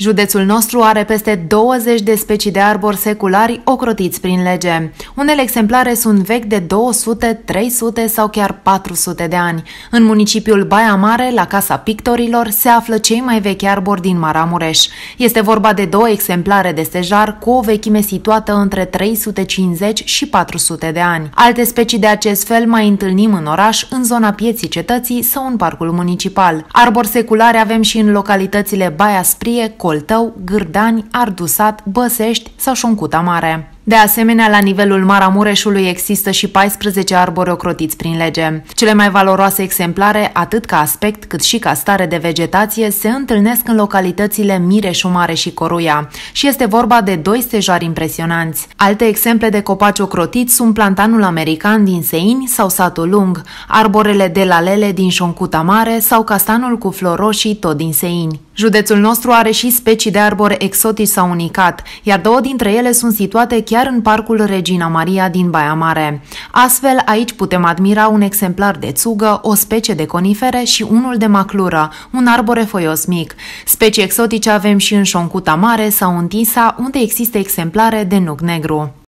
Județul nostru are peste 20 de specii de arbori seculari ocrotiți prin lege. Unele exemplare sunt vechi de 200, 300 sau chiar 400 de ani. În municipiul Baia Mare, la Casa Pictorilor, se află cei mai vechi arbori din Maramureș. Este vorba de două exemplare de stejar cu o vechime situată între 350 și 400 de ani. Alte specii de acest fel mai întâlnim în oraș, în zona pieții cetății sau în parcul municipal. Arbori seculare avem și în localitățile Baia Sprie, Coltău, Gârdani, Ardusat, Băsești sau Șoncuta Mare. De asemenea, la nivelul Maramureșului există și 14 arbori ocrotiți prin lege. Cele mai valoroase exemplare, atât ca aspect cât și ca stare de vegetație, se întâlnesc în localitățile Mireșu Mare și Coruia și este vorba de doi stejari impresionanți. Alte exemple de copaci ocrotiți sunt plantanul american din Seini sau satul lung, arborele de la Lele din Șoncuta Mare sau castanul cu flori roșii tot din Seini. Județul nostru are și specii de arbori exotici sau unicat, iar două dintre ele sunt situate chiar în parcul Regina Maria din Baia Mare. Astfel, aici putem admira un exemplar de țugă, o specie de conifere și unul de maclură, un arbore foios mic. Specii exotice avem și în Șoncuta Mare sau în Tisa, unde există exemplare de nuc negru.